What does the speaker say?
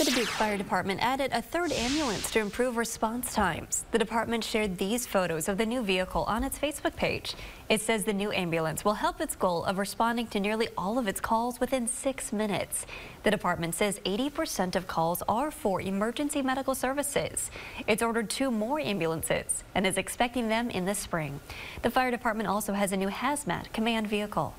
The Dubuque Fire Department added a third ambulance to improve response times. The department shared these photos of the new vehicle on its Facebook page. It says the new ambulance will help its goal of responding to nearly all of its calls within six minutes. The department says 80% of calls are for emergency medical services. It's ordered two more ambulances and is expecting them in the spring. The fire department also has a new hazmat command vehicle.